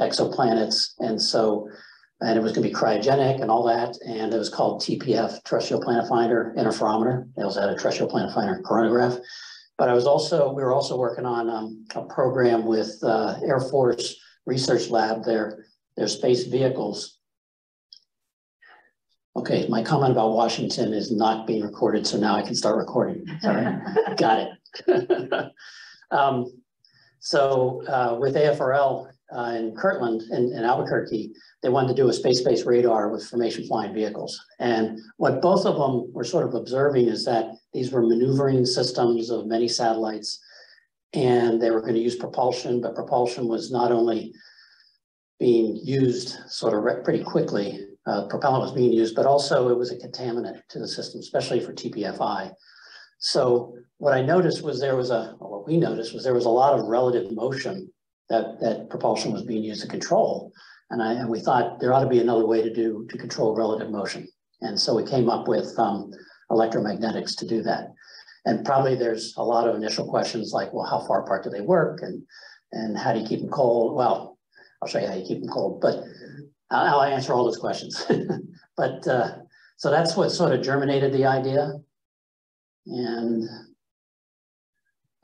um, exoplanets. And so, and it was going to be cryogenic and all that. And it was called TPF, Terrestrial Planet Finder Interferometer. They also had a Terrestrial Planet Finder coronagraph. But I was also, we were also working on um, a program with uh, Air Force Research Lab, their, their space vehicles. Okay, my comment about Washington is not being recorded, so now I can start recording. Sorry, got it. um, so uh, with AFRL uh, in Kirtland in, in, Albuquerque, they wanted to do a space-based radar with formation flying vehicles. And what both of them were sort of observing is that these were maneuvering systems of many satellites and they were going to use propulsion, but propulsion was not only being used sort of pretty quickly, uh, propellant was being used, but also it was a contaminant to the system, especially for TPFI. So what I noticed was there was a, what we noticed was there was a lot of relative motion that, that propulsion was being used to control. And, I, and we thought there ought to be another way to do, to control relative motion. And so we came up with um, electromagnetics to do that. And probably there's a lot of initial questions like, well, how far apart do they work? And, and how do you keep them cold? Well, I'll show you how you keep them cold, but I'll, I'll answer all those questions. but uh, so that's what sort of germinated the idea. And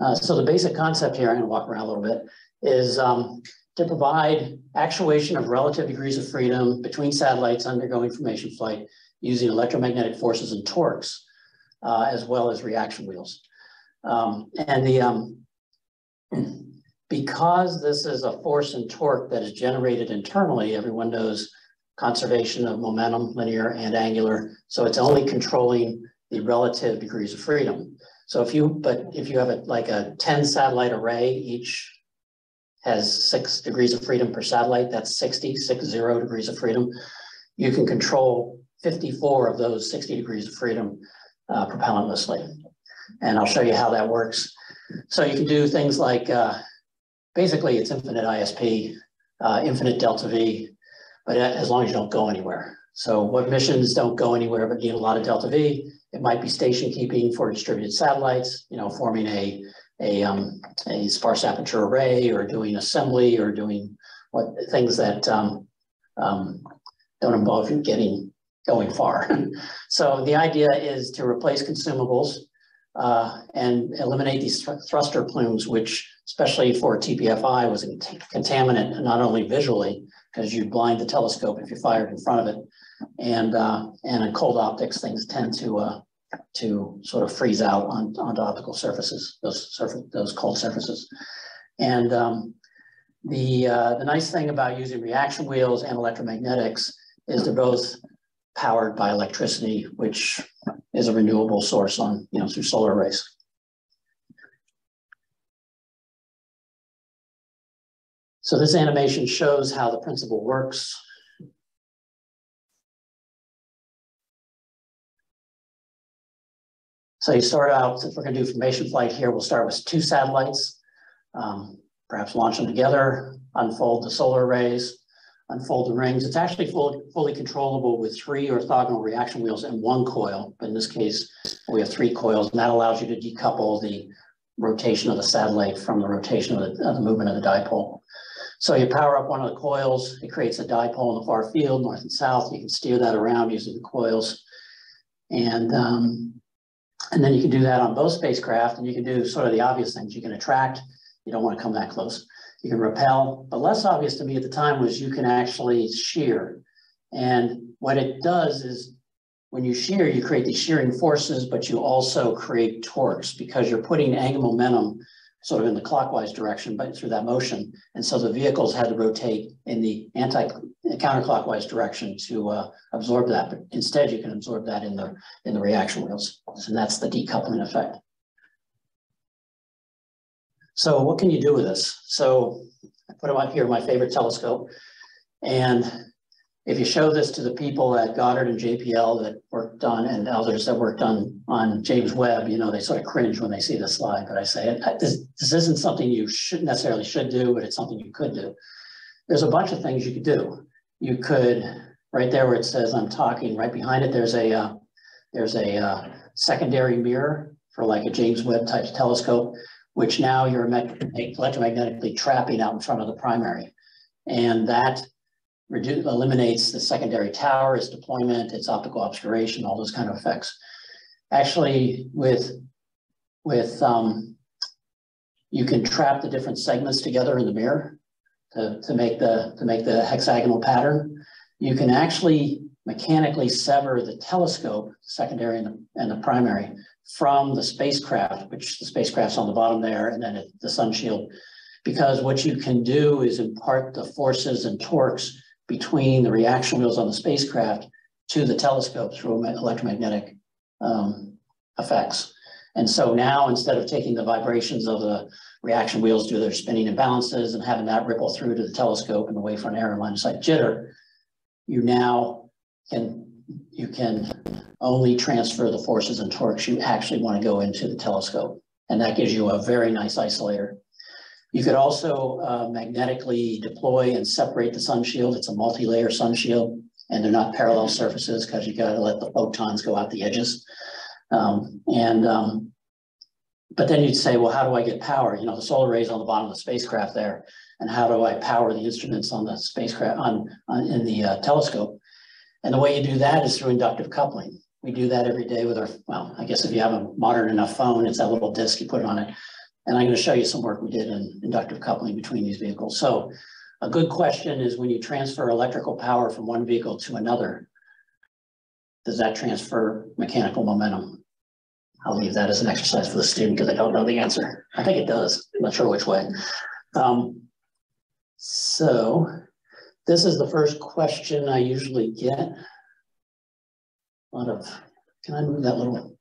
uh, so the basic concept here, I'm to walk around a little bit, is um, to provide actuation of relative degrees of freedom between satellites undergoing formation flight using electromagnetic forces and torques, uh, as well as reaction wheels. Um, and the um, because this is a force and torque that is generated internally, everyone knows conservation of momentum, linear and angular. So it's only controlling the relative degrees of freedom. So if you, but if you have a, like a 10 satellite array, each has six degrees of freedom per satellite, that's 60, six zero degrees of freedom. You can control 54 of those 60 degrees of freedom uh, propellantlessly. And I'll show you how that works. So you can do things like, uh, basically it's infinite ISP, uh, infinite delta V, but as long as you don't go anywhere. So what missions don't go anywhere but need a lot of delta V? It might be station keeping for distributed satellites, you know, forming a, a, um, a sparse aperture array or doing assembly or doing what things that um, um, don't involve you getting going far. so the idea is to replace consumables uh, and eliminate these thr thruster plumes, which especially for TPFI was a contaminant, not only visually, because you blind the telescope if you fired in front of it, and uh, and in cold optics, things tend to uh, to sort of freeze out on, onto optical surfaces, those surface, those cold surfaces. And um, the uh, the nice thing about using reaction wheels and electromagnetics is they're both powered by electricity, which is a renewable source on you know through solar arrays. So this animation shows how the principle works. So you start out, if we're gonna do formation flight here, we'll start with two satellites, um, perhaps launch them together, unfold the solar arrays, unfold the rings. It's actually fully, fully controllable with three orthogonal reaction wheels and one coil. But in this case, we have three coils, and that allows you to decouple the rotation of the satellite from the rotation of the, of the movement of the dipole. So you power up one of the coils, it creates a dipole in the far field, north and south. You can steer that around using the coils. And um, and then you can do that on both spacecraft and you can do sort of the obvious things. You can attract, you don't want to come that close. You can repel, but less obvious to me at the time was you can actually shear. And what it does is when you shear, you create these shearing forces, but you also create torques because you're putting angular momentum sort of in the clockwise direction, but through that motion. And so the vehicles had to rotate in the anti counterclockwise direction to uh, absorb that. But instead, you can absorb that in the in the reaction wheels, and that's the decoupling effect. So what can you do with this? So I put them up here, my favorite telescope, and if you show this to the people at Goddard and JPL that worked on, and others that worked on, on James Webb, you know, they sort of cringe when they see the slide, but I say, this, this isn't something you should necessarily should do, but it's something you could do. There's a bunch of things you could do. You could, right there where it says I'm talking, right behind it, there's a, uh, there's a uh, secondary mirror for like a James Webb type telescope, which now you're electromagnetically trapping out in front of the primary. And that eliminates the secondary tower, its deployment, its optical obscuration, all those kind of effects. Actually, with, with, um, you can trap the different segments together in the mirror to, to make the, to make the hexagonal pattern. You can actually mechanically sever the telescope, secondary and the, and the primary, from the spacecraft, which the spacecraft's on the bottom there, and then it, the sun shield. Because what you can do is impart the forces and torques between the reaction wheels on the spacecraft to the telescope through electromagnetic um, effects. And so now, instead of taking the vibrations of the reaction wheels do their spinning imbalances and having that ripple through to the telescope and the wavefront error line of sight jitter, you now can you can only transfer the forces and torques you actually want to go into the telescope. And that gives you a very nice isolator. You could also uh, magnetically deploy and separate the sun shield. It's a multi-layer sun shield and they're not parallel surfaces because you got to let the photons go out the edges. Um, and um, but then you'd say, well, how do I get power? You know, the solar arrays on the bottom of the spacecraft there, and how do I power the instruments on the spacecraft on, on in the uh, telescope? And the way you do that is through inductive coupling. We do that every day with our, well, I guess if you have a modern enough phone, it's that little disc you put on it. And I'm going to show you some work we did in inductive coupling between these vehicles. So a good question is when you transfer electrical power from one vehicle to another, does that transfer mechanical momentum? I'll leave that as an exercise for the student because I don't know the answer. I think it does. I'm not sure which way. Um, so this is the first question I usually get. A lot of, can I move that little?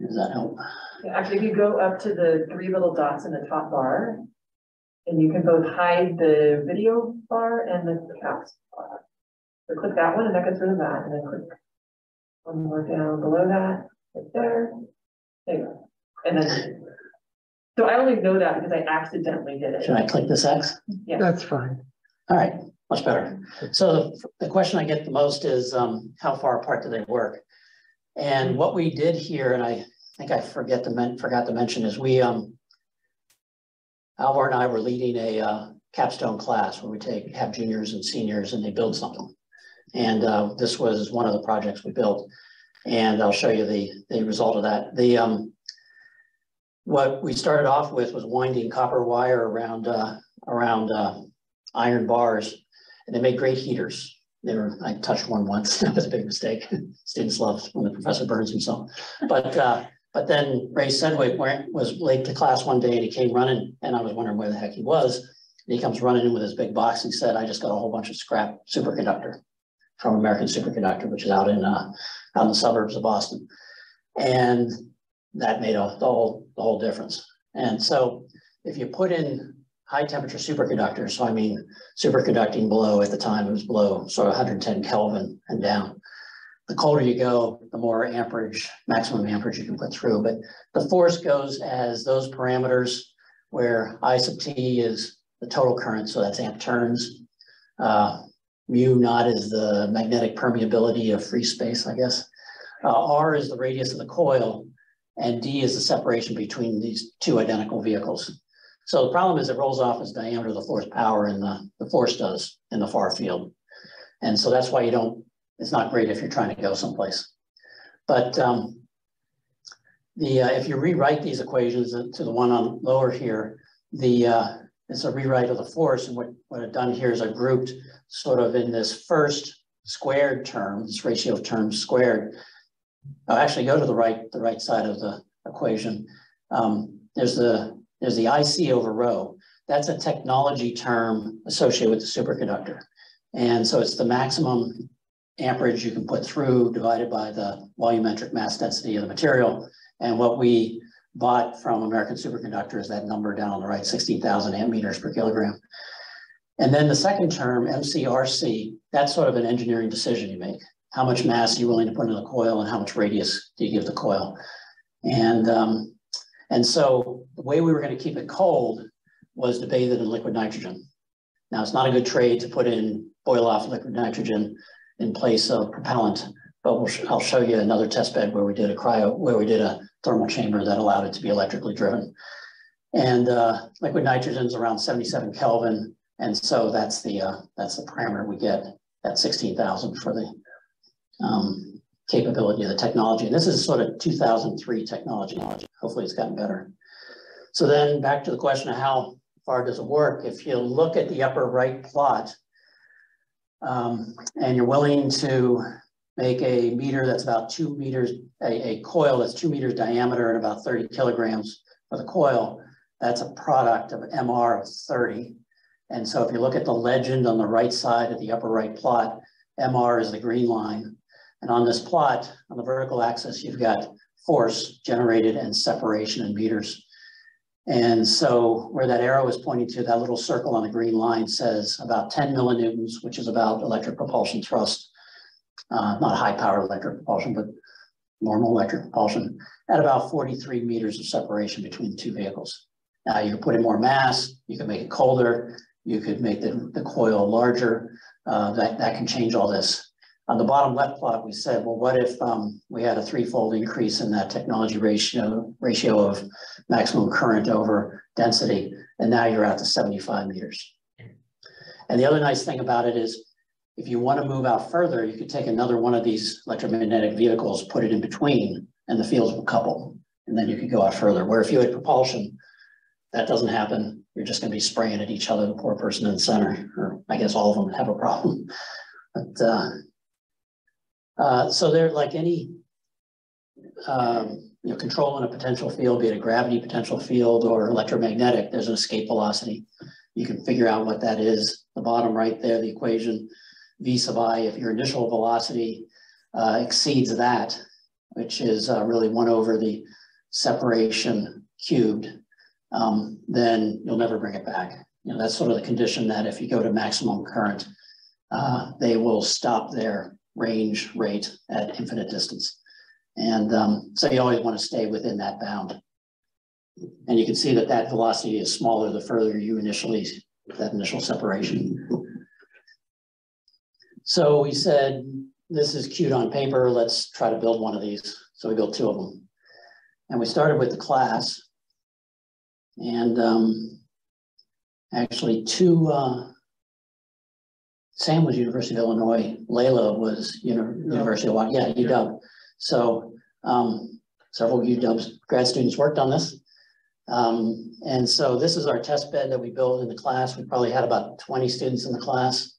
Does that help? Actually, if you go up to the three little dots in the top bar, and you can both hide the video bar and the caps bar. So click that one and that gets rid of that, and then click one more down below that, right there. There you go. And then so I only know that because I accidentally did it. Should. I click this X? Yeah. That's fine. All right, much better. So the, the question I get the most is, um, how far apart do they work? And what we did here, and I think I forget to men, forgot to mention is we, um, Alvar and I were leading a, uh, capstone class where we take, have juniors and seniors and they build something. And, uh, this was one of the projects we built. And I'll show you the, the result of that. The, um, what we started off with was winding copper wire around, uh, around, uh, iron bars, and they made great heaters. They were, I touched one once, that was a big mistake. Students loved when the professor burns himself. But, uh, but then Ray Sedwick was late to class one day and he came running, and I was wondering where the heck he was. And he comes running in with his big box, he said, I just got a whole bunch of scrap superconductor from American Superconductor, which is out in, uh, out in the suburbs of Boston. And that made a, the whole, the whole difference. And so if you put in high temperature superconductors, so I mean superconducting below at the time it was below sort of 110 Kelvin and down. The colder you go, the more amperage, maximum amperage you can put through. But the force goes as those parameters where I sub T is the total current, so that's amp turns. Uh, mu naught is the magnetic permeability of free space, I guess. Uh, R is the radius of the coil, and D is the separation between these two identical vehicles. So the problem is it rolls off as diameter of the force power and the, the force does in the far field. And so that's why you don't, it's not great if you're trying to go someplace. But um, the, uh, if you rewrite these equations to the one on lower here, the, uh, it's a rewrite of the force. And what, what I've done here is I've grouped sort of in this first squared term, this ratio of terms squared. I'll actually go to the right, the right side of the equation. Um, there's the, there's the IC over rho. That's a technology term associated with the superconductor. And so it's the maximum amperage you can put through divided by the volumetric mass density of the material. And what we bought from American Superconductor is that number down on the right, 16,000 amp meters per kilogram. And then the second term, MCRC, that's sort of an engineering decision you make. How much mass are you willing to put in the coil and how much radius do you give the coil? And, um, and so the way we were going to keep it cold was to bathe it in liquid nitrogen. Now, it's not a good trade to put in boil off liquid nitrogen in place of propellant, but we'll I'll show you another test bed where we did a cryo, where we did a thermal chamber that allowed it to be electrically driven. And uh, liquid nitrogen is around 77 Kelvin. And so that's the uh, that's the parameter we get at 16,000 for the um, capability of the technology. And this is sort of 2003 technology. Hopefully it's gotten better. So then back to the question of how far does it work? If you look at the upper right plot, um, and you're willing to make a meter that's about two meters, a, a coil that's two meters diameter and about 30 kilograms for the coil, that's a product of MR of 30. And so if you look at the legend on the right side of the upper right plot, MR is the green line. And on this plot, on the vertical axis, you've got force generated and separation in meters. And so where that arrow is pointing to, that little circle on the green line says about 10 millinewtons, which is about electric propulsion thrust, uh, not high power electric propulsion, but normal electric propulsion, at about 43 meters of separation between the two vehicles. Now you can put in more mass, you can make it colder, you could make the, the coil larger, uh, that, that can change all this. On the bottom left plot, we said, well, what if um, we had a threefold increase in that technology ratio, ratio of maximum current over density, and now you're out to 75 meters. And the other nice thing about it is, if you want to move out further, you could take another one of these electromagnetic vehicles, put it in between, and the fields will couple, and then you could go out further. Where if you had propulsion, that doesn't happen. You're just going to be spraying at each other, the poor person in the center, or I guess all of them have a problem. But uh, uh, so they're like any um, you know, control in a potential field, be it a gravity potential field or electromagnetic, there's an escape velocity. You can figure out what that is. The bottom right there, the equation V sub i, if your initial velocity uh, exceeds that, which is uh, really one over the separation cubed, um, then you'll never bring it back. You know, that's sort of the condition that if you go to maximum current, uh, they will stop their range rate at infinite distance. And um, so you always want to stay within that bound. And you can see that that velocity is smaller the further you initially, that initial separation. So we said, this is cute on paper, let's try to build one of these. So we built two of them. And we started with the class. And um, actually two, uh, Sam was University of Illinois. Layla was University of Washington. Yeah, UW. So um, several UW's grad students worked on this. Um, and so this is our test bed that we built in the class. We probably had about 20 students in the class.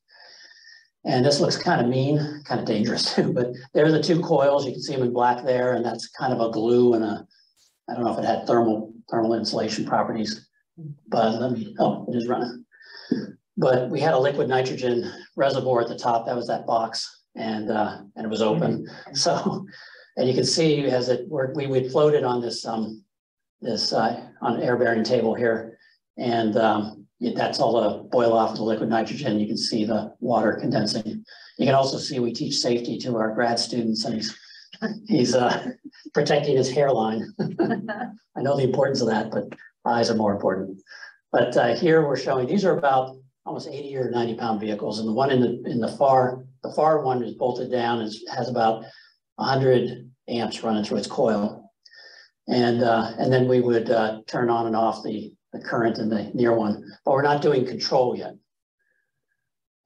And this looks kind of mean, kind of dangerous too, but there are the two coils. You can see them in black there, and that's kind of a glue and a, I don't know if it had thermal thermal insulation properties, but let me, oh, it is running. But we had a liquid nitrogen reservoir at the top. That was that box, and uh, and it was open. Mm-hmm. So, and you can see as it worked, we would float it on this um this uh, on an air bearing table here, and um, that's all the boil off of the liquid nitrogen. You can see the water condensing. You can also see we teach safety to our grad students, and he's he's uh, protecting his hairline. I know the importance of that, but eyes are more important. But uh, here we're showing these are about almost 80 or 90 pound vehicles. And the one in the in the far, the far one is bolted down, is has about 100 amps running through its coil. And uh, and then we would uh, turn on and off the, the current in the near one, but we're not doing control yet.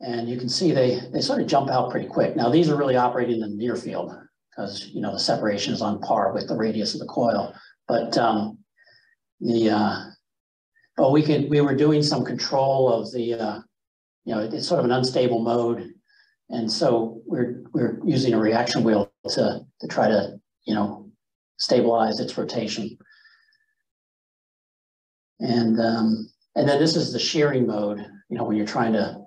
And you can see they, they sort of jump out pretty quick. Now these are really operating in the near field because you know the separation is on par with the radius of the coil. But um, the uh, but we could, we were doing some control of the, uh, you know, it's sort of an unstable mode. And so we're, we're using a reaction wheel to, to try to, you know, stabilize its rotation. And, um, and then this is the shearing mode, you know, when you're trying to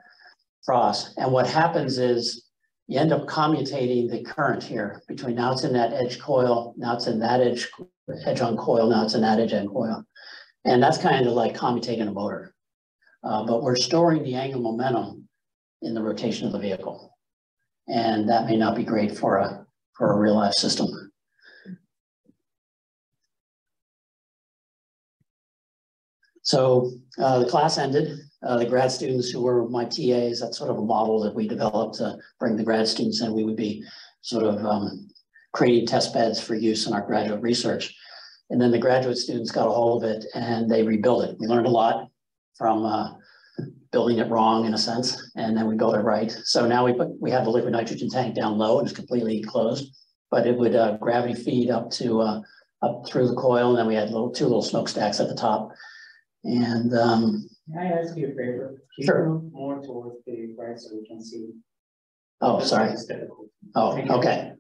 cross. And what happens is you end up commutating the current here between now it's in that edge coil, now it's in that edge, edge on coil, now it's in that edge end coil. And that's kind of like commutating a motor. Uh, but we're storing the angular momentum in the rotation of the vehicle. And that may not be great for a, for a real life system. So uh, the class ended. Uh, the grad students who were my TAs, that's sort of a model that we developed to bring the grad students in. We would be sort of um, creating test beds for use in our graduate research. And then the graduate students got a hold of it and they rebuilt it. We learned a lot from uh, building it wrong in a sense, and then we built it right. So now we put, we have the liquid nitrogen tank down low and it's completely closed, but it would uh, gravity feed up to uh, up through the coil, and then we had little two little smokestacks at the top. And um, Can I ask you a favor? Can you Sure. More towards the right so we can see. oh, sorry. Oh, okay.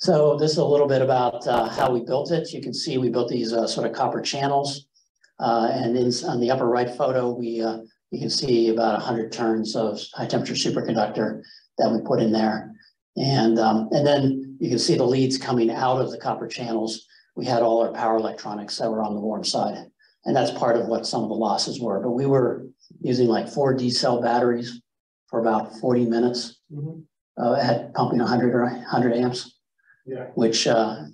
So this is a little bit about uh, how we built it. You can see we built these uh, sort of copper channels. Uh, And in, on the upper right photo, we, uh, you can see about hundred turns of high temperature superconductor that we put in there. And, um, and then you can see the leads coming out of the copper channels. We had all our power electronics that were on the warm side. And that's part of what some of the losses were. But we were using like four D cell batteries for about forty minutes Mhm. uh, at pumping hundred or hundred amps, Yeah. which, uh,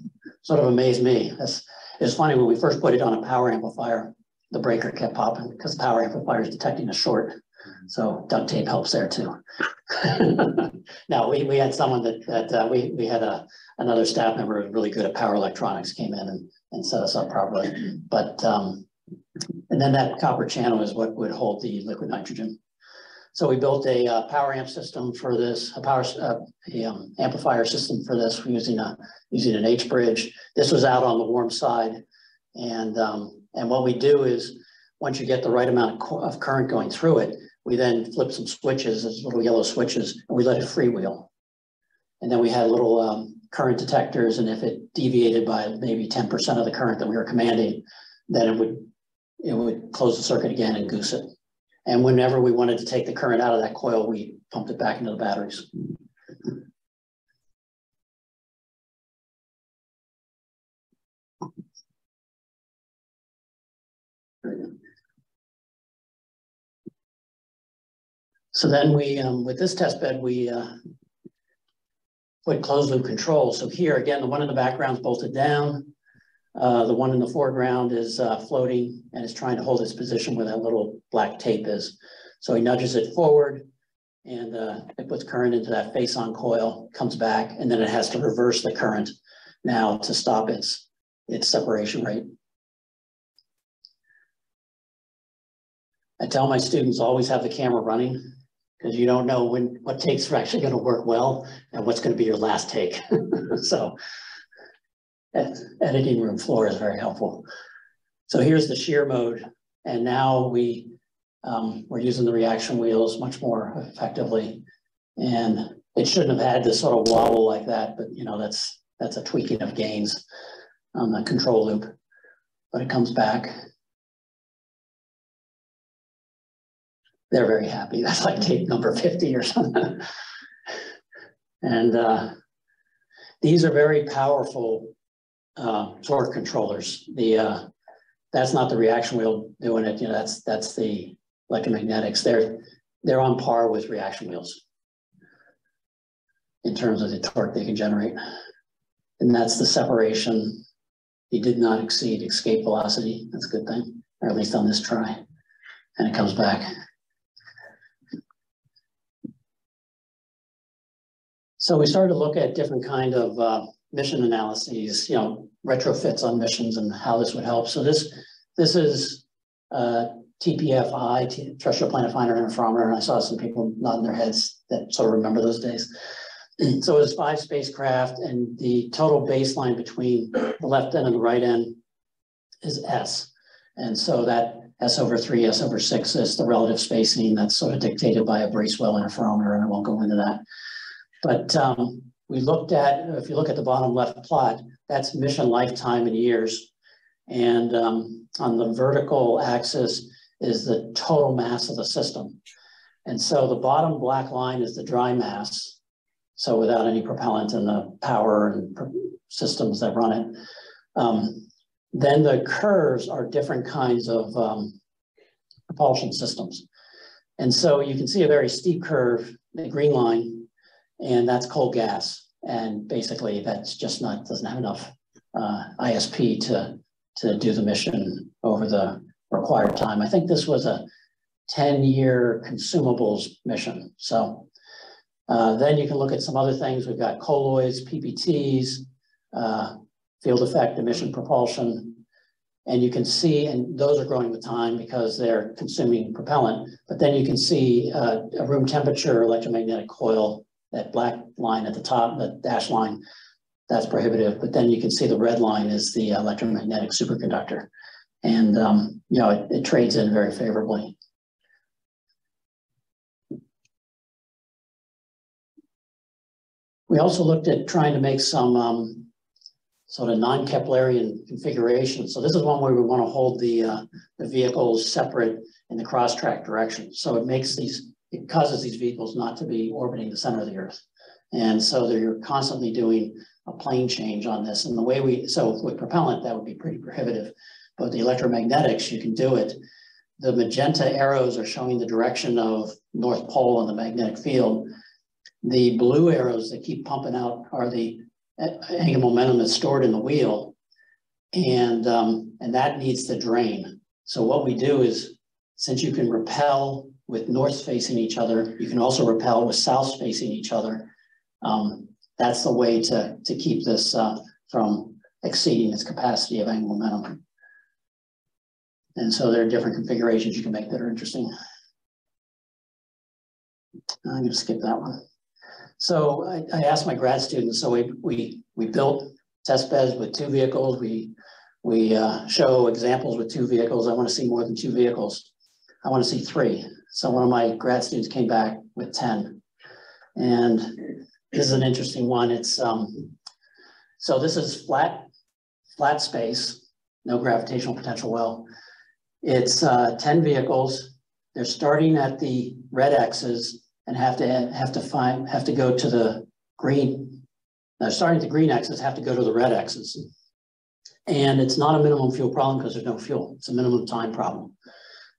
sort of amazed me. It's funny, when we first put it on a power amplifier, the breaker kept popping because the power amplifier is detecting a short. So duct tape helps there too. Now, we, we had someone that, that, uh, we, we had a, another staff member really good at power electronics came in and, and set us up properly. But, um, and then that copper channel is what would hold the liquid nitrogen. So we built a, uh, power amp system for this, a power, uh, a, um, amplifier system for this, using a, using an H bridge. This was out on the warm side. And, um, and what we do is, once you get the right amount of, of current going through it, we then flip some switches, those little yellow switches, and we let it freewheel. And then we had little, um, current detectors, and if it deviated by maybe ten percent of the current that we were commanding, then it would, it would close the circuit again and goose it. And whenever we wanted to take the current out of that coil, we pumped it back into the batteries. So then we, um, with this test bed, we, uh, put closed loop control. So here, again, the one in the background is bolted down. Uh, the one in the foreground is, uh, floating and is trying to hold its position where that little black tape is. So he nudges it forward and, uh, it puts current into that face-on coil, comes back, and then it has to reverse the current now to stop its, its separation rate. I tell my students, always have the camera running, because you don't know when, what takes are actually gonna work well and what's gonna be your last take. So editing room floor is very helpful. So here's the shear mode, and now we, um, we're using the reaction wheels much more effectively. And it shouldn't have had this sort of wobble like that, but you know, that's, that's a tweaking of gains on the control loop. But it comes back. They're very happy. That's like tape number fifty or something. And uh, these are very powerful uh, torque controllers. The uh, that's not the reaction wheel doing it. You know, that's that's the electromagnetics. They're they're on par with reaction wheels in terms of the torque they can generate. And that's the separation. He did not exceed escape velocity. That's a good thing, or at least on this try. And it comes back. So we started to look at different kind of uh, mission analyses, you know, retrofits on missions and how this would help. So this, this is uh, TPFI, T- Terrestrial Planet Finder Interferometer, and I saw some people nodding their heads that sort of remember those days. So it was five spacecraft and the total baseline between the left end and the right end is S. And so that S over three, S over six is the relative spacing that's sort of dictated by a Bracewell interferometer, and I won't go into that. But um, we looked at, if you look at the bottom left plot, that's mission lifetime in years. And um, on the vertical axis is the total mass of the system. And so the bottom black line is the dry mass. So without any propellant and the power and systems that run it. Um, then the curves are different kinds of um, propulsion systems. And so you can see a very steep curve, the green line, and that's cold gas. And basically that's just not, doesn't have enough uh, ISP to, to do the mission over the required time. I think this was a 10-year consumables mission. So uh, then you can look at some other things. We've got colloids, PPTs, uh, field effect, emission propulsion. And you can see, and those are growing with time because they're consuming propellant, but then you can see uh, a room temperature electromagnetic coil, that black line at the top, the dash line, that's prohibitive. But then you can see the red line is the electromagnetic superconductor. And, um, you know, it, it trades in very favorably. We also looked at trying to make some um, sort of non-Keplerian configuration. So this is one where we want to hold the, uh, the vehicles separate in the cross-track direction. So it makes these, it causes these vehicles not to be orbiting the center of the Earth. And so they're constantly doing a plane change on this. And the way we, so with propellant, that would be pretty prohibitive. But the electromagnetics, you can do it. The magenta arrows are showing the direction of North Pole and the magnetic field. The blue arrows that keep pumping out are the angular momentum that's stored in the wheel. And, um, and that needs to drain. So what we do is, since you can repel with north facing each other, you can also repel with south facing each other. Um, that's the way to, to keep this uh, from exceeding its capacity of angular momentum. And so there are different configurations you can make that are interesting. I'm going to skip that one. So I, I asked my grad students, so we, we, we built test beds with two vehicles. We, we uh, show examples with two vehicles. I want to see more than two vehicles. I want to see three. So one of my grad students came back with 10. And this is an interesting one. It's, um, so this is flat, flat space, no gravitational potential well. It's uh, 10 vehicles. They're starting at the red X's and have to have to find have to go to the green. Now starting at the green X's have to go to the red X's. And it's not a minimum fuel problem because there's no fuel. It's a minimum time problem.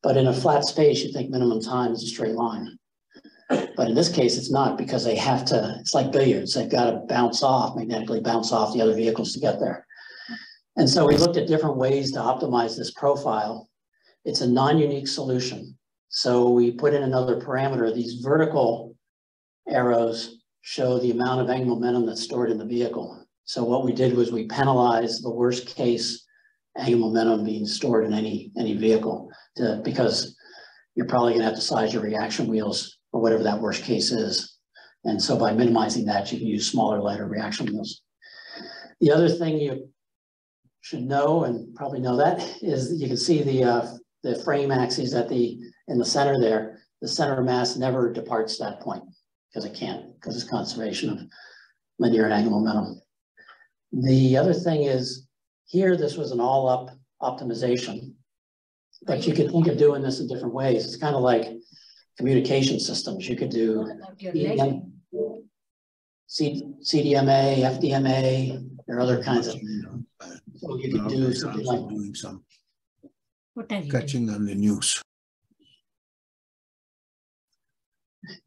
But in a flat space, you think minimum time is a straight line. But in this case, it's not because they have to, it's like billiards. They've got to bounce off, magnetically bounce off the other vehicles to get there. And so we looked at different ways to optimize this profile. It's a non-unique solution. So we put in another parameter. These vertical arrows show the amount of angular momentum that's stored in the vehicle. So what we did was we penalized the worst case angular momentum being stored in any, any vehicle to, because you're probably gonna have to size your reaction wheels or whatever that worst case is. And so by minimizing that, you can use smaller, lighter reaction wheels. The other thing you should know, and probably know that, is you can see the, uh, the frame axes at the in the center there, the center mass never departs that point because it can't, because it's conservation of linear and angular momentum. The other thing is here, this was an all up optimization, but you could think of doing this in different ways. It's kind of like communication systems. You could do CDM, CDMA, FDMA, there are other kinds of, so you could do something like. Doing some catching on the news.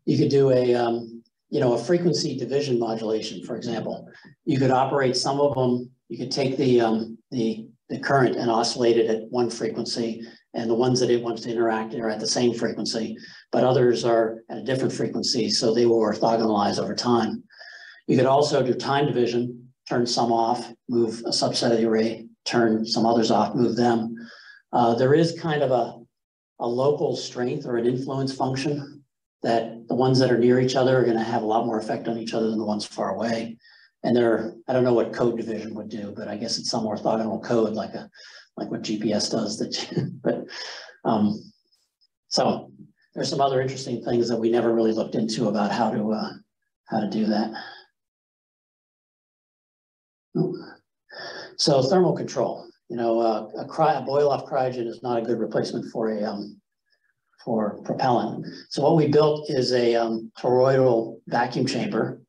You could do a, um, you know, a frequency division modulation, for example. You could operate some of them, you could take the, um, the, the current and oscillate it at one frequency, and the ones that it wants to interact are at the same frequency, but others are at a different frequency, so they will orthogonalize over time. You could also do time division, turn some off, move a subset of the array, turn some others off, move them. Uh, there is kind of a, a local strength or an influence function that the ones that are near each other are going to have a lot more effect on each other than the ones far away. And they're, I don't know what code division would do, but I guess it's some orthogonal code like a, like what GPS does that, but, um, so there's some other interesting things that we never really looked into about how to, uh, how to do that. So thermal control, you know, uh, a, cry, a boil off cryogen is not a good replacement for a, um, for propellant. So what we built is a um, toroidal vacuum chamber.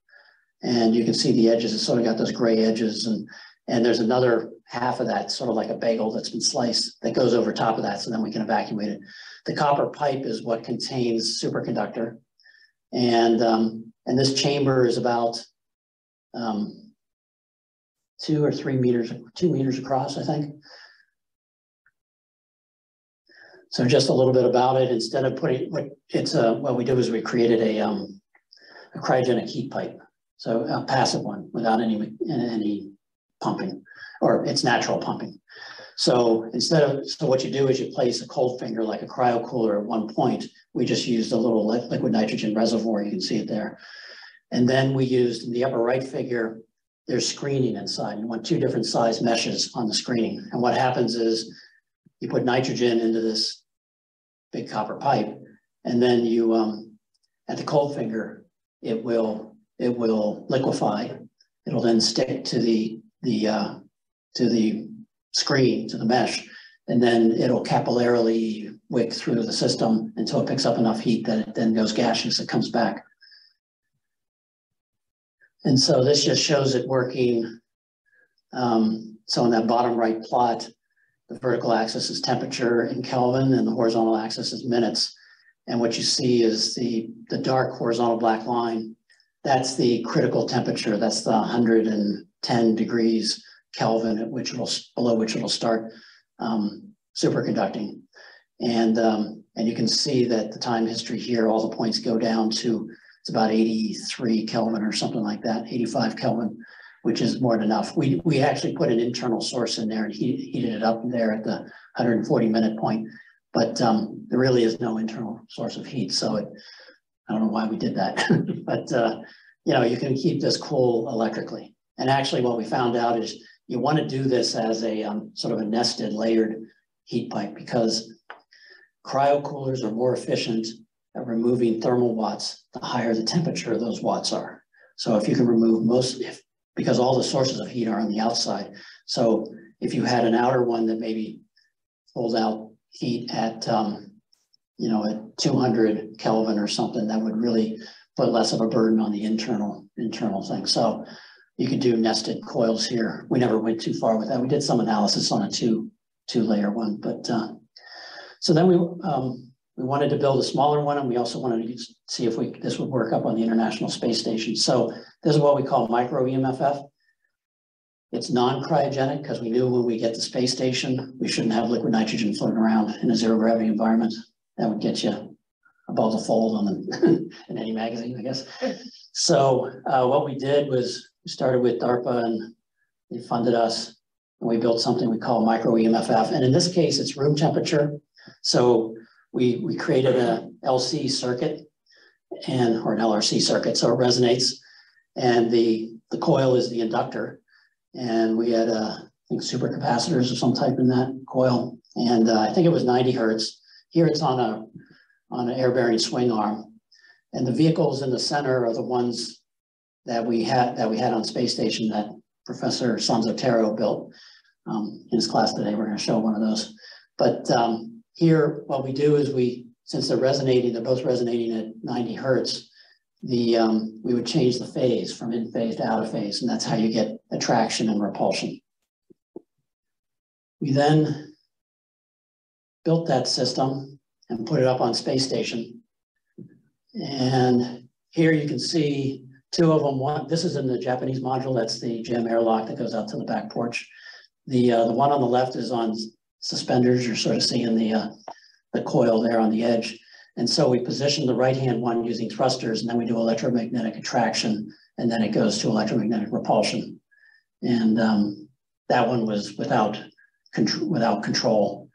And you can see the edges, it's sort of got those gray edges. And, and there's another half of that, sort of like a bagel that's been sliced that goes over top of that. So then we can evacuate it. The copper pipe is what contains superconductor. And, um, and this chamber is about um, two or three meters, two meters across, I think. So just a little bit about it, instead of putting, what it's a, what we did was we created a, um, a cryogenic heat pipe. So a passive one without any, any pumping, or it's natural pumping. So instead of, so what you do is you place a cold finger like a cryo cooler at one point. We just used a little liquid nitrogen reservoir. You can see it there. And then we used in the upper right figure, there's screening inside. You want two different size meshes on the screening. And what happens is you put nitrogen into this big copper pipe, and then you, um, at the cold finger, it will, it will liquefy. It'll then stick to the, the, uh, to the screen, to the mesh, and then it'll capillarily wick through the system until it picks up enough heat that it then goes gaseous, it comes back. And so this just shows it working. Um, so in that bottom right plot, the vertical axis is temperature in Kelvin and the horizontal axis is minutes. And what you see is the, the dark horizontal black line. That's the critical temperature. That's the 110 degrees Kelvin at which it'll, below which it'll start um, superconducting. And, um, and you can see that the time history here, all the points go down to it's about 83 Kelvin or something like that, 85 Kelvin, which is more than enough. We, we actually put an internal source in there and he, heated it up there at the 140 minute point, but um, there really is no internal source of heat. So it, I don't know why we did that, but uh, you know, you can keep this cool electrically. And actually what we found out is you want to do this as a um, sort of a nested layered heat pipe because cryo coolers are more efficient at removing thermal watts, the higher the temperature those watts are. So if you can remove most, if because all the sources of heat are on the outside. So if you had an outer one that maybe pulled out heat at, um, you know, at 200 Kelvin or something, that would really put less of a burden on the internal internal thing. So you could do nested coils here. We never went too far with that. We did some analysis on a two two layer one, but uh, so then we um, we wanted to build a smaller one and we also wanted to see if we this would work up on the International Space Station. So this is what we call micro EMFF. It's non-cryogenic because we knew when we get to space station, we shouldn't have liquid nitrogen floating around in a zero gravity environment. That would get you above the fold on the, in any magazine, I guess. So uh, what we did was we started with DARPA and they funded us and we built something we call micro EMFF. And in this case, it's room temperature. So we, we created a LC circuit and, or an LRC circuit, so it resonates. And the, the coil is the inductor. And we had, uh, I think, supercapacitors of some type in that coil. And uh, I think it was 90 hertz. Here it's on a, on an air bearing swing arm. And the vehicles in the center are the ones that we had, that we had on space station that Professor Saenz-Otero built. Um, in his class today, we're going to show one of those. But um, here, what we do is we, since they're resonating, they're both resonating at 90 hertz, the um, we would change the phase from in phase to out of phase, and that's how you get attraction and repulsion. We then built that system and put it up on space station. And here you can see two of them. One, this is in the Japanese module. That's the JEM airlock that goes out to the back porch. The uh, the one on the left is on suspenders. You're sort of seeing the, uh, the coil there on the edge. And so we position the right-hand one using thrusters, and then we do electromagnetic attraction, and then it goes to electromagnetic repulsion. And um, that one was without, control, without control.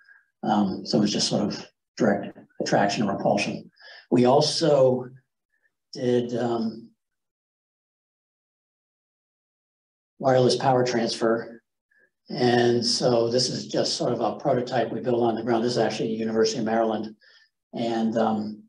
Um, so it was just sort of direct attraction and repulsion. We also did um, wireless power transfer and so this is just sort of a prototype we built on the ground. This is actually University of Maryland. And um,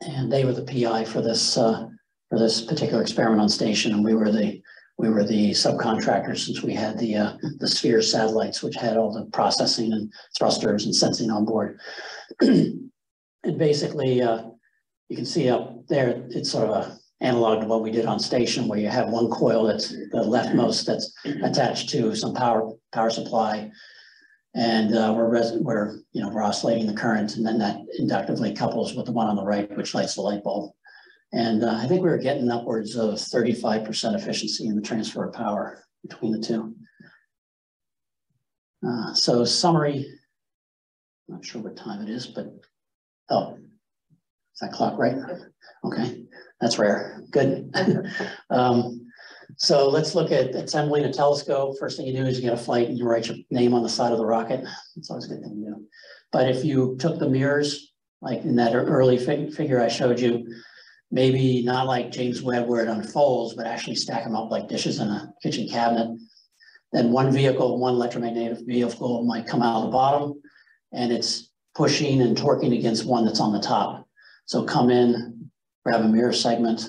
and they were the PI for this uh, for this particular experiment on station, and we were the we were the subcontractors since we had the uh, the Sphere satellites, which had all the processing and thrusters and sensing on board. and basically, uh, you can see up there, it's sort of a analog to what we did on station where you have one coil that's the leftmost that's attached to some power power supply and uh, we're, we're, you know, we're oscillating the current and then that inductively couples with the one on the right, which lights the light bulb. And uh, I think we were getting upwards of 35% efficiency in the transfer of power between the two. Uh, so summary, not sure what time it is, but, oh, is that clock right? Okay. That's rare. Good. um, So let's look at assembling a telescope. First thing you do is you get a flight and you write your name on the side of the rocket. It's always a good thing to do. But if you took the mirrors, like in that early fig- figure I showed you, maybe not like James Webb where it unfolds, but actually stack them up like dishes in a kitchen cabinet. Then one vehicle, one electromagnetic vehicle might come out of the bottom and it's pushing and torquing against one that's on the top. So come in, grab a mirror segment,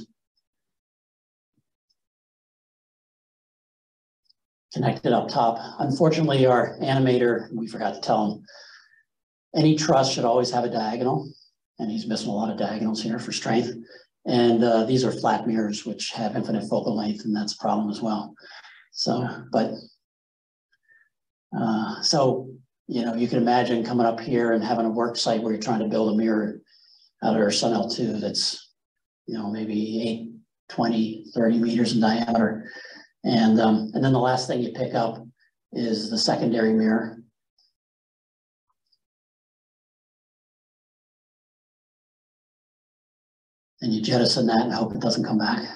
connect it up top. Unfortunately, our animator, we forgot to tell him, any truss should always have a diagonal, and he's missing a lot of diagonals here for strength. And uh, these are flat mirrors, which have infinite focal length, and that's a problem as well. So, but, uh, so, you know, you can imagine coming up here and having a work site where you're trying to build a mirror out of our Sun L2 that's, you know, maybe 8, 20, 30 meters in diameter. And, um, and then the last thing you pick up is the secondary mirror. And you jettison that and hope it doesn't come back.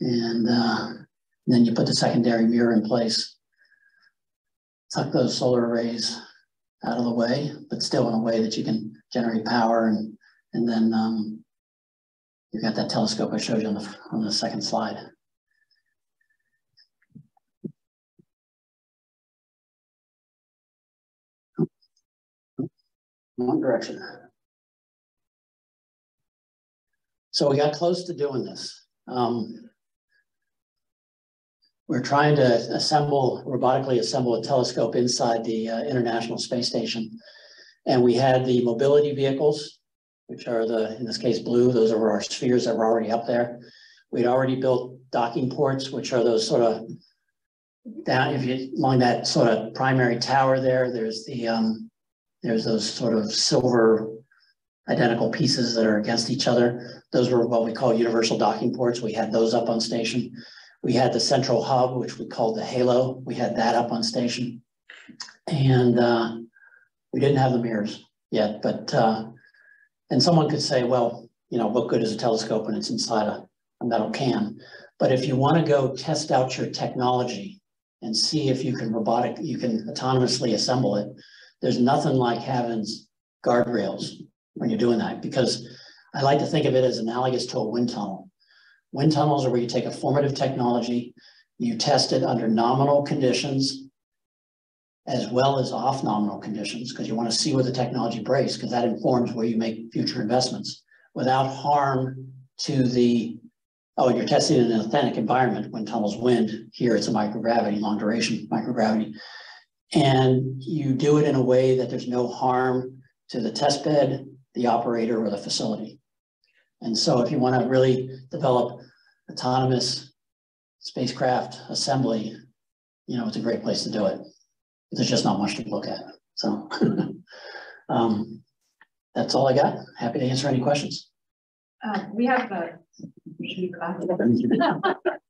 And uh, then you put the secondary mirror in place. Tuck those solar arrays out of the way, but still in a way that you can generate power and, and then um, you got that telescope I showed you on the, on the second slide. Wrong direction. So we got close to doing this. Um, we're trying to assemble, robotically assemble a telescope inside the uh, International Space Station. And we had the mobility vehicles, which are the, in this case, blue. Those are our spheres that were already up there. We'd already built docking ports, which are those sort of down, if you, along that sort of primary tower there, there's the, um, there's those sort of silver identical pieces that are against each other. Those were what we call universal docking ports. We had those up on station. We had the central hub, which we called the Halo. We had that up on station. And uh, we didn't have the mirrors yet, but, uh, and someone could say, well, you know, what good is a telescope when it's inside a, a metal can? But if you want to go test out your technology and see if you can robotic, you can autonomously assemble it, there's nothing like having guardrails when you're doing that because I like to think of it as analogous to a wind tunnel. Wind tunnels are where you take a formative technology, you test it under nominal conditions as well as off nominal conditions because you want to see where the technology breaks because that informs where you make future investments without harm to the, oh, you're testing in an authentic environment when tunnels wind. Here it's a microgravity, long duration microgravity. And you do it in a way that there's no harm to the test bed, the operator, or the facility. And so if you want to really develop autonomous spacecraft assembly, you know, it's a great place to do it. There's just not much to look at. So um, that's all I got. Happy to answer any questions. Uh, we have a.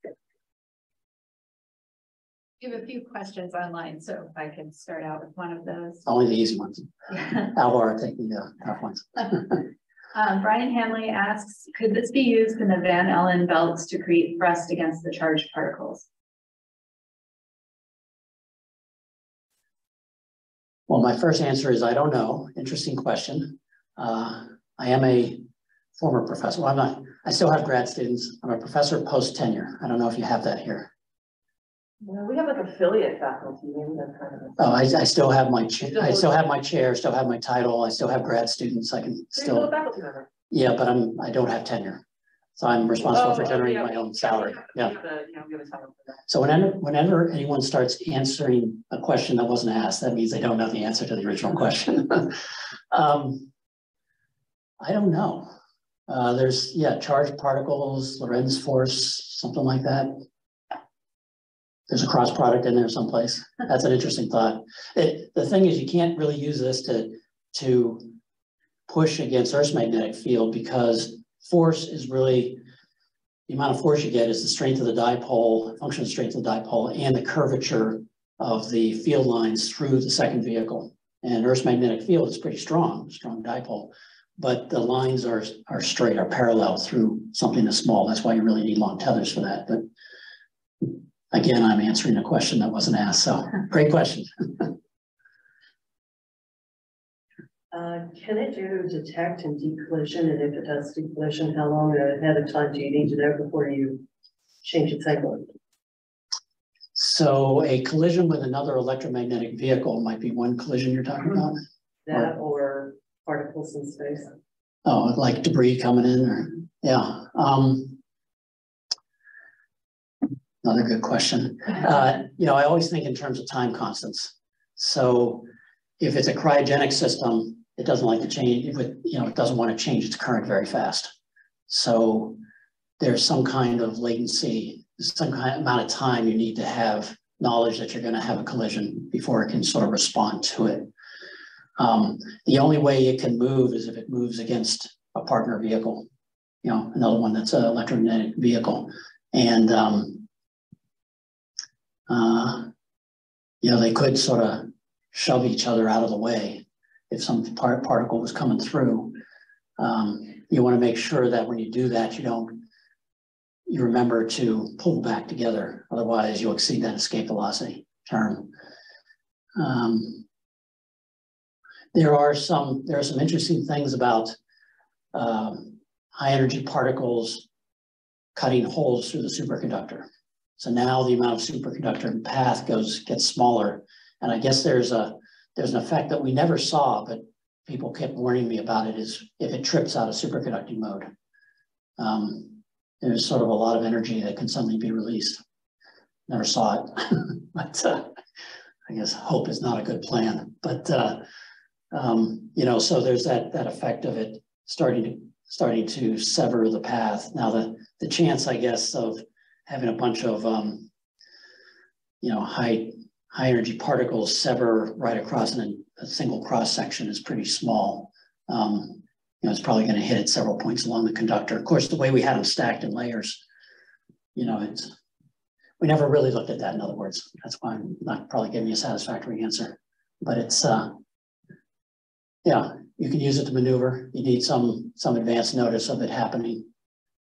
We have a few questions online, so if I can start out with one of those. Only the easy ones. Yeah. Alvar, take the uh, tough ones. Um, Brian Hanley asks, could this be used in the Van Allen belts to create thrust against the charged particles? Well, my first answer is I don't know. Interesting question. Uh, I am a former professor. Well, I'm not, I still have grad students. I'm a professor post tenure. I don't know if you have that here. Well, we have like affiliate faculty, maybe that's kind of. Oh, I, I still have my, cha- I still have my chair, still have my title. I still have grad students. I can So you're still a faculty member. yeah, but I'm, I don't have tenure. So I'm responsible for Oh, oh, generating yeah, my own salary. we Yeah. have the, you we have a title for that. So whenever, whenever anyone starts answering a question that wasn't asked, that means they don't know the answer to the original question. Um, I don't know. Uh, there's, yeah, charged particles, Lorentz force, something like that. There's a cross product in there someplace. That's an interesting thought. It, the thing is, you can't really use this to, to push against Earth's magnetic field because force is really the amount of force you get is the strength of the dipole, function of strength of the dipole, and the curvature of the field lines through the second vehicle. And Earth's magnetic field is pretty strong, strong dipole, but the lines are, are straight, are parallel through something that's small. That's why you really need long tethers for that. But again, I'm answering a question that wasn't asked, so great question. Uh, can it do detect and decollision, and if it does decollision, how long ahead of time do you need to know before you change its cycle? So a collision with another electromagnetic vehicle might be one collision you're talking about? That or particles in space? Oh, like debris coming in or, yeah, um. Another good question. Uh, you know, I always think in terms of time constants. So if it's a cryogenic system, it doesn't like to change, it, you know, it doesn't want to change its current very fast. So there's some kind of latency, some kind of amount of time you need to have knowledge that you're going to have a collision before it can sort of respond to it. Um, the only way it can move is if it moves against a partner vehicle, you know, another one that's an electromagnetic vehicle. And, um, uh, you know, they could sort of shove each other out of the way if some part particle was coming through. Um, you want to make sure that when you do that, you don't, you remember to pull back together. Otherwise, you'll exceed that escape velocity term. Um, there are some, there are some interesting things about um, high energy particles cutting holes through the superconductor. So now the amount of superconductor path goes, gets smaller. And I guess there's a, there's an effect that we never saw, but people kept warning me about it is if it trips out of superconducting mode. Um, there's sort of a lot of energy that can suddenly be released. Never saw it, but uh, I guess hope is not a good plan. But uh, um, you know, so there's that that effect of it starting to starting to sever the path. Now the the chance, I guess, of having a bunch of um, you know high high energy particles sever right across in a, a single cross section is pretty small. Um, you know, it's probably going to hit at several points along the conductor. Of course, the way we had them stacked in layers, you know, it's we never really looked at that. In other words, that's why I'm not probably giving you a satisfactory answer. But it's uh, yeah, you can use it to maneuver. You need some some advance notice of it happening,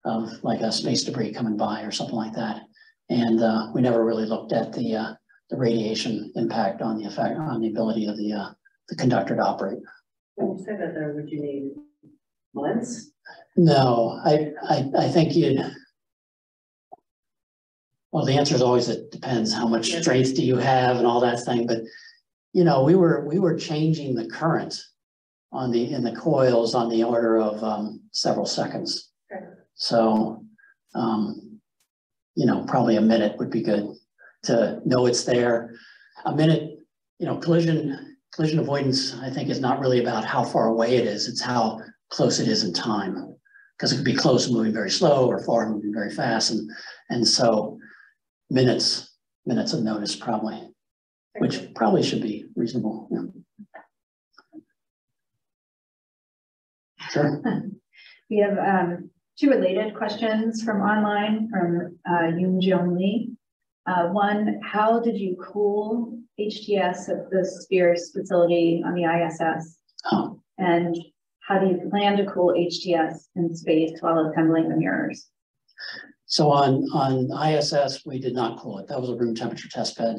of like a space debris coming by or something like that. And uh, we never really looked at the uh, the radiation impact on the effect on the ability of the uh, the conductor to operate. When you say that there, would you need months? No, I I, I think you'd. Well, the answer is always it depends. How much strength do you have and all that thing, but you know, we were we were changing the current on the in the coils on the order of um, several seconds. So, um, you know, probably a minute would be good to know it's there. A minute, you know, collision collision avoidance, I think, is not really about how far away it is. It's how close it is in time, because it could be close moving very slow, or far moving very fast, and and so minutes minutes of notice probably, which probably should be reasonable. Yeah. Sure. We have um, two related questions from online from uh, Yoon Lee. Uh, one, how did you cool HTS at the SPHERES facility on the ISS? Oh, And how do you plan to cool HTS in space while assembling the mirrors? So on, on ISS, we did not cool it. That was a room temperature test bed.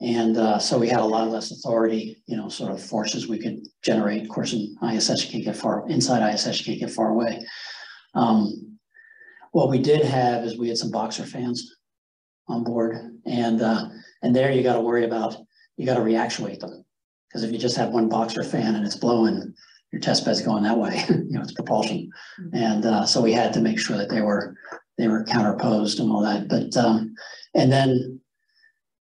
And uh, so we had a lot less authority, you know, sort of forces we could generate. Of course, in ISS, you can't get far, inside ISS, you can't get far away. Um, what we did have is we had some boxer fans on board. And, uh, and there you got to worry about, you got to reactuate them. Because if you just have one boxer fan and it's blowing, your test bed's going that way, you know, it's propulsion. And uh, so we had to make sure that they were they were counterposed and all that. But um, and then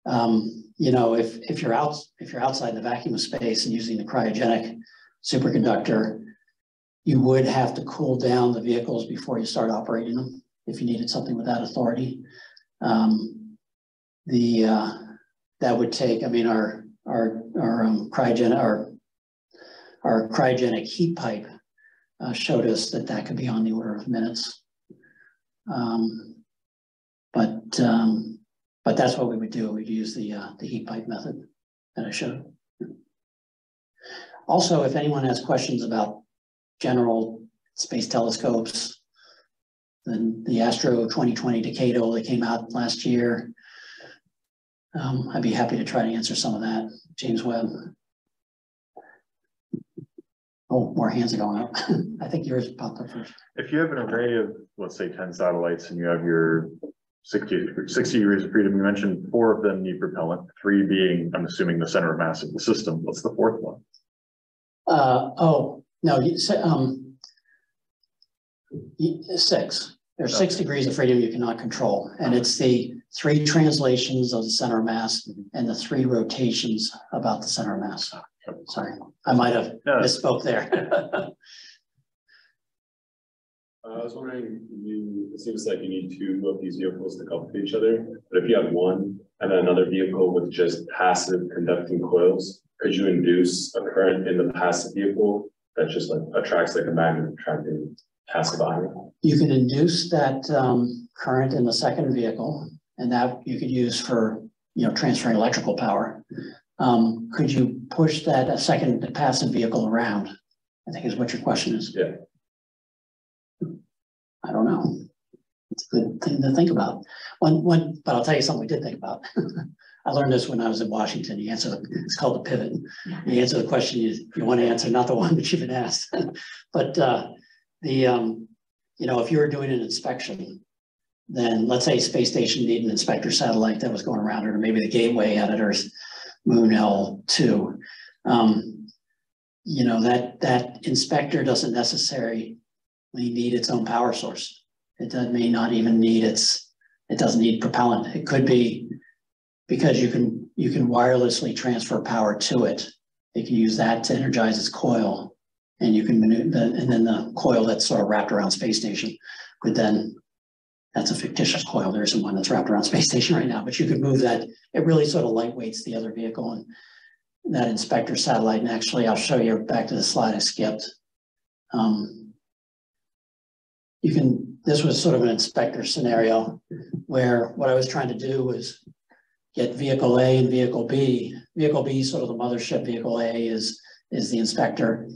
um, you know if if you're out if you're outside the vacuum of space and using the cryogenic superconductor, you would have to cool down the vehicles before you start operating them if you needed something with that authority. Um, the uh, that would take. I mean our our our um, cryogenic our our cryogenic heat pipe uh, showed us that that could be on the order of minutes. Um, but um, but that's what we would do. We'd use the uh, the heat pipe method that I showed. Also, if anyone has questions about general space telescopes, then the Astro 2020 Decadal that came out last year, Um, I'd be happy to try to answer some of that, James Webb. Oh, more hands are going up. I think yours popped up first. If you have an array of, let's say, ten satellites and you have your 60 60 degrees of freedom, you mentioned four of them need propellant, three being, I'm assuming, the center of mass of the system. What's the fourth one? Uh, oh, no, you said, um, y- six. There's six degrees of freedom you cannot control, and it's the three translations of the center of mass and the three rotations about the center of mass. Sorry, I might have No, misspoke there. Uh, I was wondering, you, it seems like you need two of these vehicles to couple to each other, but if you have one and then another vehicle with just passive conducting coils, could you induce a current in the passive vehicle that just like attracts like a magnet attracting passive iron? You can induce that, um, current in the second vehicle, and that you could use for, you know, transferring electrical power. Um, could you push that, a second passive vehicle around? I think is what your question is. Yeah. I don't know. It's a good thing to think about. One, one, but I'll tell you something we did think about. I learned this when I was in Washington. You answer, the it's called the pivot. You answer the question you, you want to answer, not the one that you've been asked. But, uh, the, um, you know, if you were doing an inspection, then let's say space station needed an inspector satellite that was going around it, or maybe the gateway had it, or Moon L two. Um, you know, that, that inspector doesn't necessarily need its own power source. It does, may not even need its, it doesn't need propellant. It could be because you can, you can wirelessly transfer power to it. It can use that to energize its coil. And you can maneuver, and then the coil that's sort of wrapped around space station could then, that's a fictitious coil. There isn't one that's wrapped around space station right now, but you could move that. It really sort of lightweights the other vehicle and that inspector satellite. And actually, I'll show you back to the slide I skipped. Um, you can, this was sort of an inspector scenario where what I was trying to do was get vehicle A and vehicle B. Vehicle B, sort of the mothership, vehicle A is, is the inspector.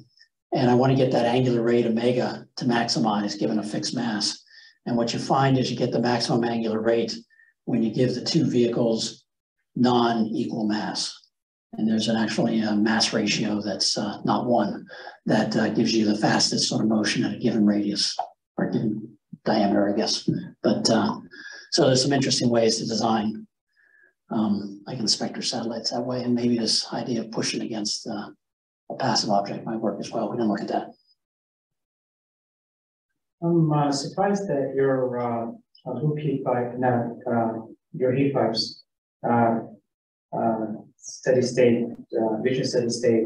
And I want to get that angular rate omega to maximize given a fixed mass. And what you find is you get the maximum angular rate when you give the two vehicles non-equal mass. And there's an actually a mass ratio that's uh, not one that uh, gives you the fastest sort of motion at a given radius or given diameter, I guess. But uh, so there's some interesting ways to design um, like inspector satellites that way. And maybe this idea of pushing against uh, a passive object might work as well. We didn't look at that. I'm uh, surprised that your uh, uh, loop heat pipe, no, uh, your heat pipes, uh, uh, steady state, uh, vision steady state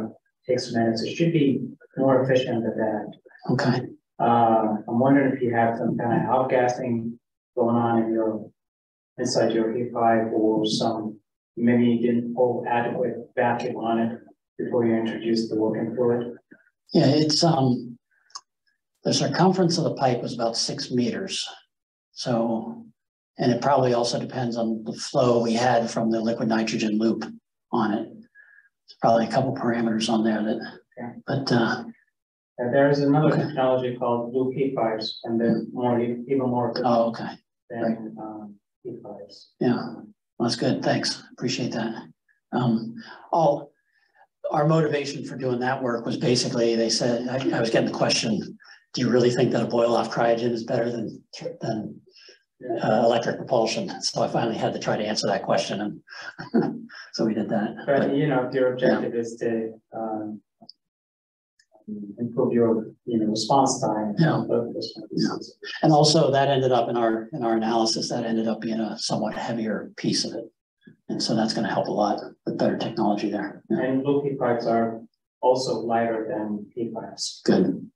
takes minutes. It should be more efficient than that. Okay. Uh, I'm wondering if you have some kind of outgassing going on in your, inside your pipe or some, maybe you didn't pull adequate vacuum on it before you introduced the working fluid. Yeah, it's um, the circumference of the pipe was about six meters. So, and it probably also depends on the flow we had from the liquid nitrogen loop on it. It's probably a couple parameters on there that, Okay. but uh, And there's another Okay. technology called loop heat pipes and they're more, even more oh, okay. than, um, pipes. Yeah, well, that's good. Thanks. Appreciate that. Um, all, our motivation for doing that work was basically, they said, I, I was getting the question, do you really think that a boil off cryogen is better than, than uh, electric propulsion? So I finally had to try to answer that question and so we did that. But, you know, if your objective is to, um, improve your, you know, response time. Yeah. of this one, Yeah. And also that ended up in our, in our analysis, that ended up being a somewhat heavier piece of it. And so that's gonna help a lot with better technology there. Yeah, And loop heat pipes are also lighter than P pipes. Good.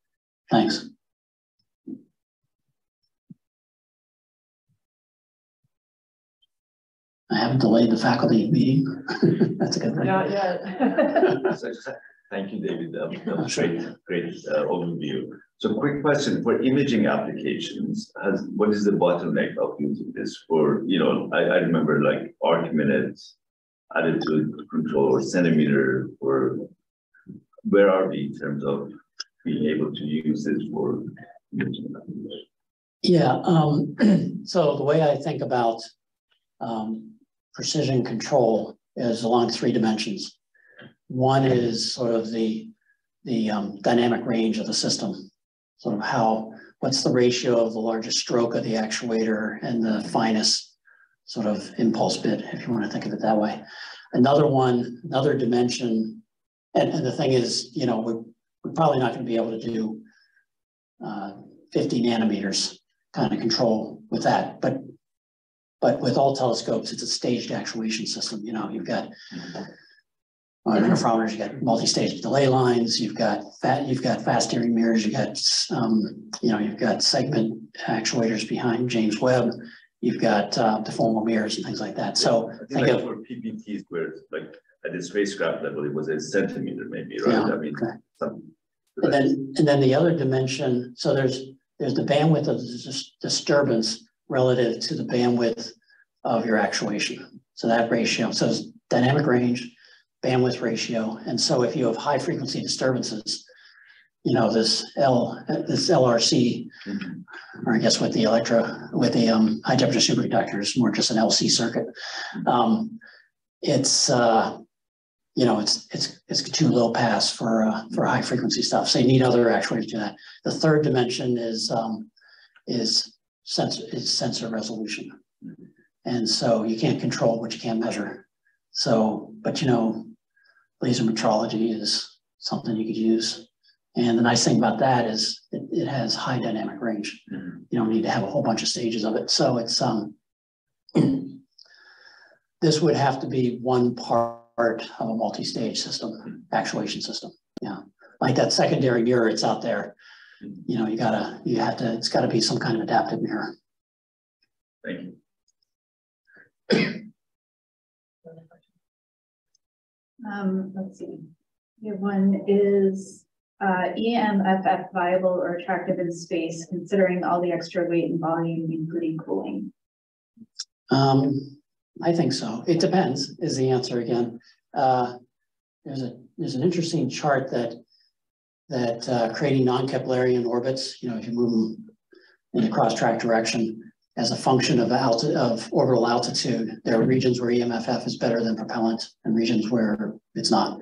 Thanks. I haven't delayed the faculty meeting. That's a good thing. Not yet. Thank you, David. That great, great uh, overview. So quick question for imaging applications, has, what is the bottleneck of using this for, you know, I, I remember like arc minutes, attitude control or centimeter or where are we in terms of being able to use this for? Yeah, um, so the way I think about um, precision control is along three dimensions. One is sort of the, the um, dynamic range of the system. Sort of how, what's the ratio of the largest stroke of the actuator and the finest sort of impulse bit, if you want to think of it that way. Another one, another dimension, and, and the thing is, you know, we're, we're probably not going to be able to do uh, 50 nanometers kind of control with that, but but with all telescopes, it's a staged actuation system. You know, you've got uh, interferometers, you've got multi-stage delay lines, you've got fat, you've got fast steering mirrors, you've got um, you know, you've got segment actuators behind James Webb, you've got uh, deformable mirrors and things like that. So I think think like of for PPTs where like at the spacecraft level, it was a centimeter maybe, right? Yeah, I mean, okay. some. And then, and then the other dimension, so there's, there's the bandwidth of the dis- disturbance relative to the bandwidth of your actuation. So that ratio, so it's dynamic range, bandwidth ratio. And so if you have high frequency disturbances, you know, this L, this LRC, Mhm. or I guess with the electro, with the um, high temperature superconductor is more just an LC circuit. Um, it's, uh, you know, it's, it's, it's too low pass for, uh, for high frequency stuff. So you need other actuators to do that. The third dimension is, um, is sensor, is sensor resolution. And so you can't control what you can't measure. So, but you know, laser metrology is something you could use. And the nice thing about that is it, it has high dynamic range. Mhm. You don't need to have a whole bunch of stages of it. So it's, um, this would have to be one part of a multi-stage system, actuation system. Yeah, like that secondary mirror, it's out there. You know, you gotta, you have to, it's gotta be some kind of adaptive mirror. Thank you. Um, let's see. The one is, uh, EMFF viable or attractive in space, considering all the extra weight and volume, including cooling? Um, I think so. It depends, is the answer again. Uh, there's a, there's an interesting chart that, that, uh, creating non-Keplerian orbits, you know, if you move them in a cross-track direction as a function of alti, of orbital altitude, there are regions where EMFF is better than propellant and regions where it's not.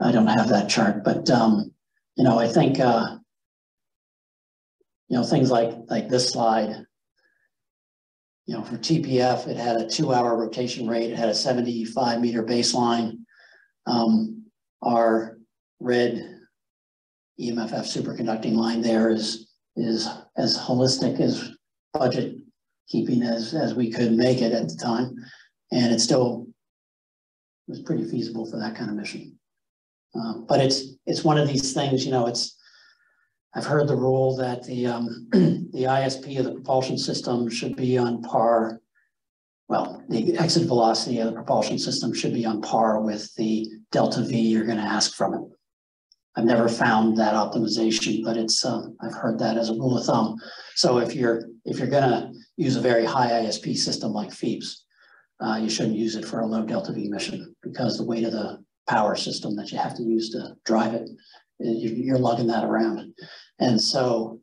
I don't have that chart, but, um, you know, I think, uh, you know, things like, like this slide, you know, for TPF, it had a two-hour rotation rate, it had a seventy-five meter baseline. Um, our red EMFF superconducting line there is, is as holistic as budget keeping as, as we could make it at the time. And it still was pretty feasible for that kind of mission. Um, but it's, it's one of these things, you know, it's, I've heard the rule that the, um, the ISP of the propulsion system should be on par. Well, the exit velocity of the propulsion system should be on par with the delta V you're gonna ask from it. I've never found that optimization, but it's, um, I've heard that as a rule of thumb. So if you're, if you're gonna use a very high ISP system like Phoebs, uh, you shouldn't use it for a low delta V mission because the weight of the power system that you have to use to drive it, you, you're lugging that around. And so,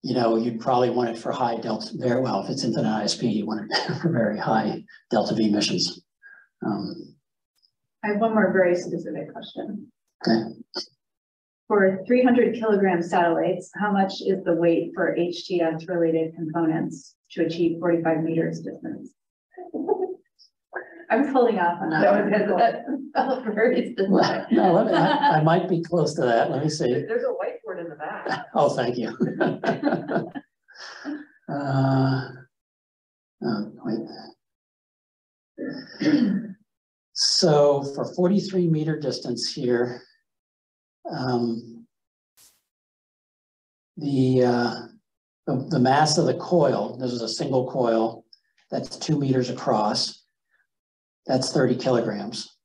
you know, you'd probably want it for high delta, very well, if it's infinite ISP, you want it for very high delta V missions. Um, I have one more very specific question. Okay. For three hundred kilogram satellites, how much is the weight for HTS related components to achieve forty-five meters distance? I was holding off on that one because that felt very specific. no, let me- I, I might be close to that. Let me see. There's a whiteboard in the back. Oh, thank you. Uh, oh, wait. So for forty-three meter distance here, um, the, uh, the, the mass of the coil, this is a single coil that's two meters across. That's thirty kilograms.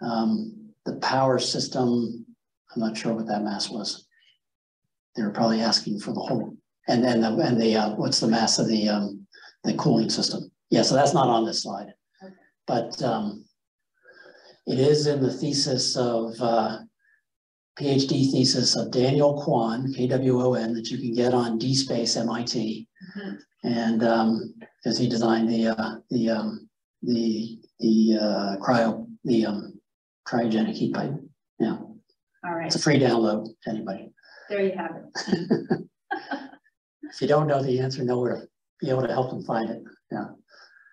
Um, the power system, I'm not sure what that mass was. They were probably asking for the whole, and then, the- and the, uh, what's the mass of the, um, the cooling system? Yeah, so that's not on this slide. But, um, it is in the thesis of, uh, PhD thesis of Daniel Kwon, K W O N, that you can get on DSpace MIT. Mhm. And, um, he designed the, uh, the, um, the, the, uh, cryo, the, um, cryogenic heat pipe. Yeah, All right, it's a free download to anybody. there you have it. If you don't know the answer, know where to be able to help them find it. Yeah.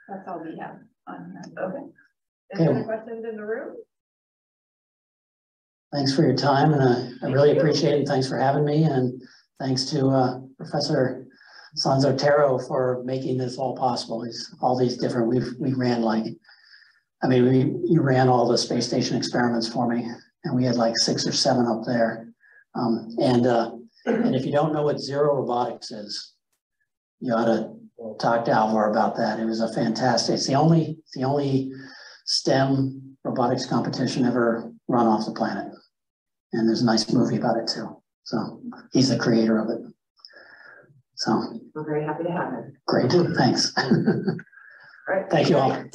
That's all we have on that. Okay. Any Okay. other questions in the room? Thanks for your time and uh, I really appreciate it. Thanks for having me and thanks to uh, Professor Saenz-Otero for making this all possible. He's all these different, we've, we ran like, I mean, we, you ran all the space station experiments for me and we had like six or seven up there. Um, and, uh, and if you don't know what zero robotics is, you ought to talk to Alvar about that. It was a fantastic, it's the only, it's the only STEM robotics competition ever run off the planet. And there's a nice movie about it too. So he's the creator of it. So We're very happy to have him. great, thanks. All right. Thank you all.